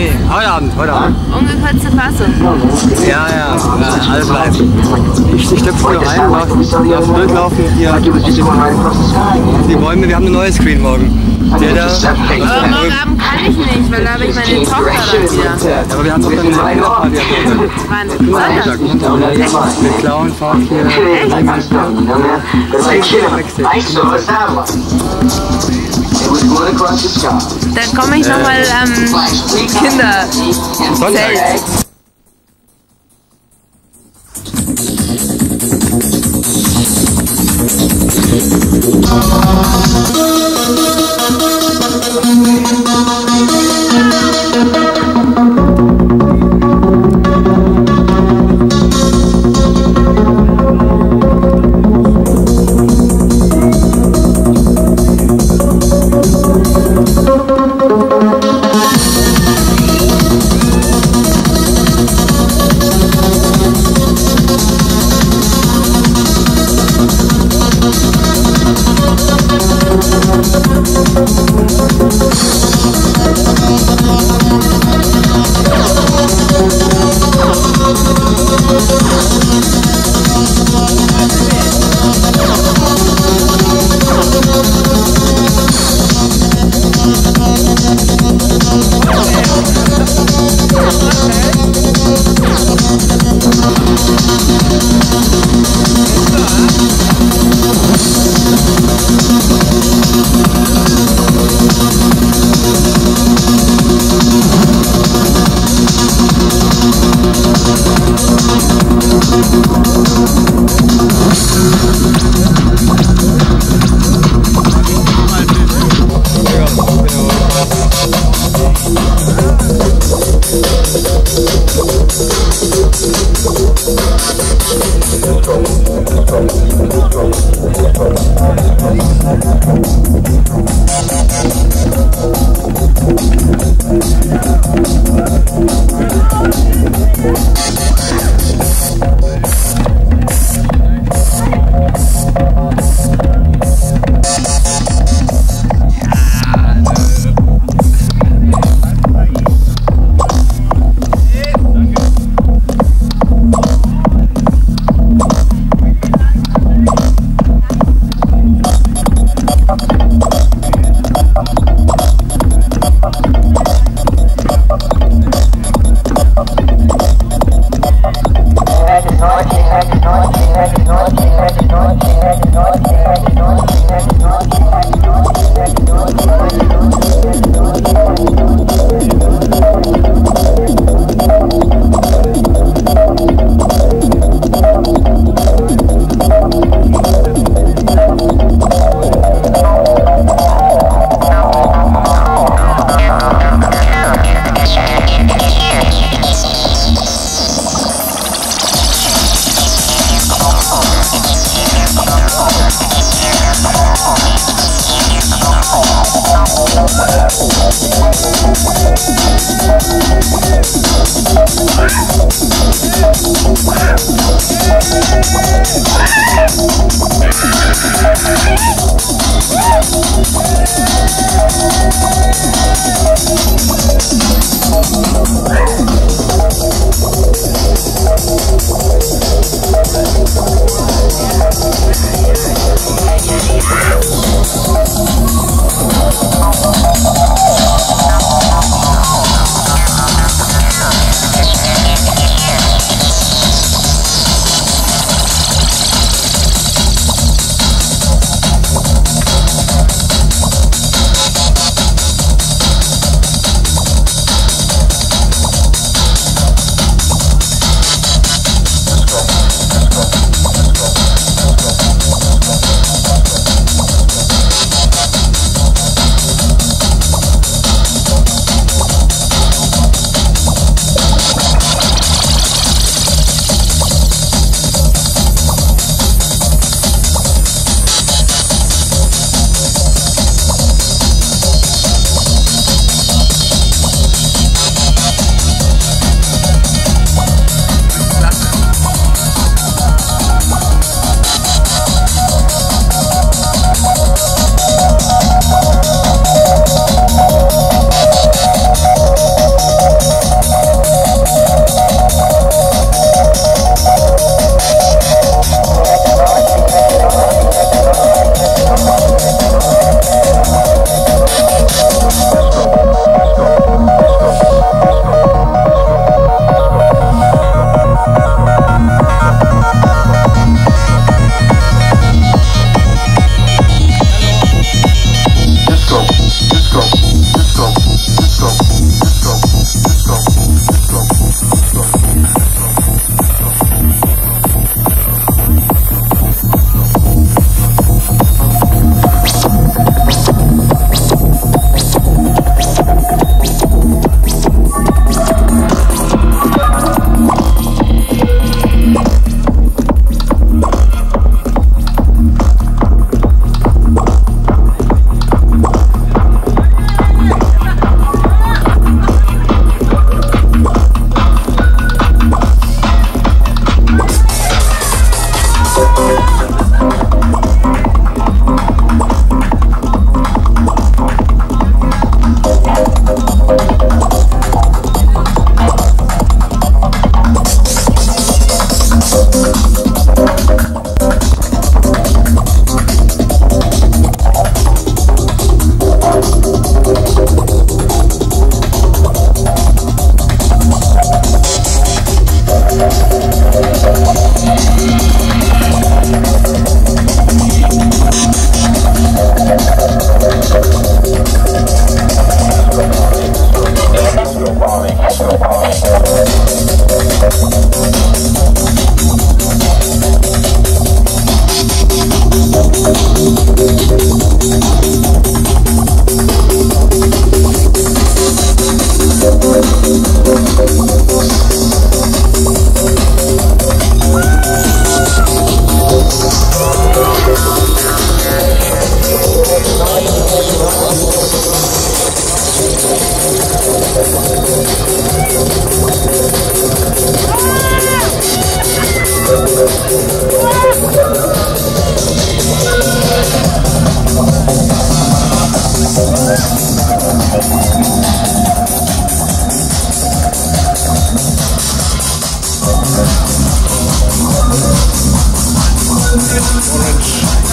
Nee, heute Abend, heute Abend. Ungekürzte Fassung. Ja, ja, ja alles live. Ich, ich schlüpfe nur rein, darf darf durchlaufen hier auf die Bäume. Wir haben eine neue Screen morgen. Der da, Aber morgen Abend kann ich nicht, weil da habe ich meine Tochter dann wieder. aber wir haben noch eine Kinderparty am Montag. Wann? Sonntag? Mit Clownfahrt hier. Dann komme ich nochmal am ähm, Kinderzelt. Thank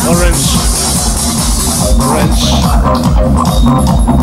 Orange. Orange.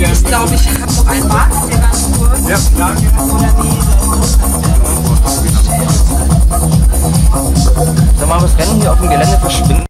Ich glaube, ich habe noch ein Bad, der ganz kurz. Ja, klar. Soll mal das Rennen hier auf dem Gelände verschwinden?